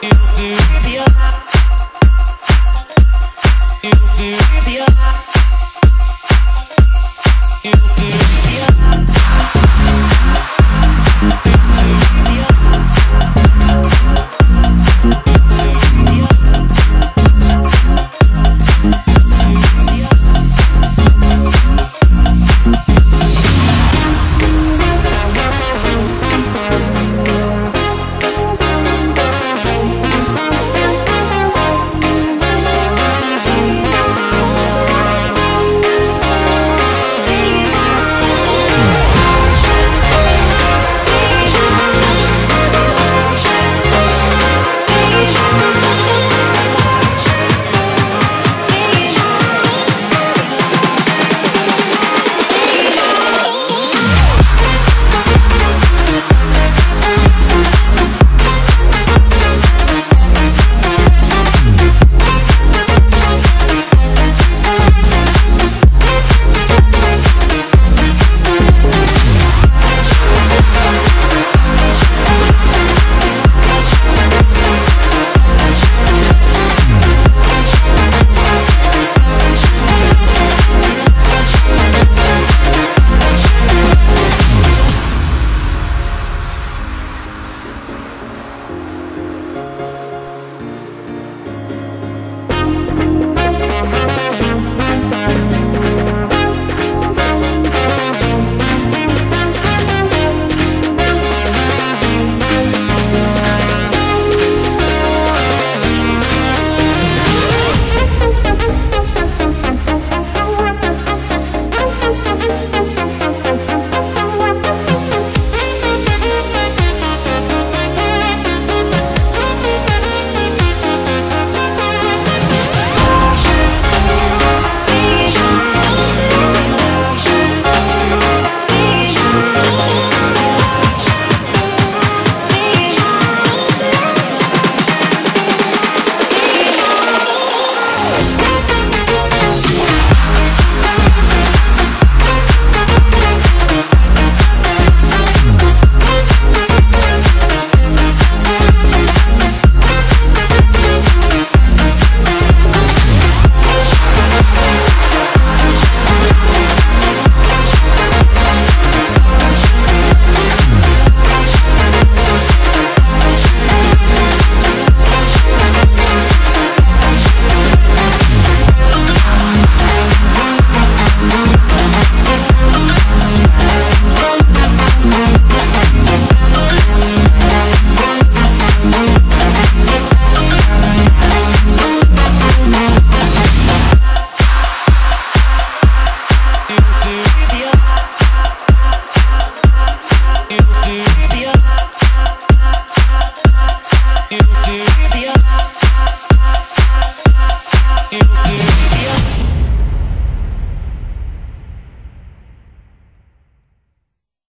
You do, you do, you do, the other.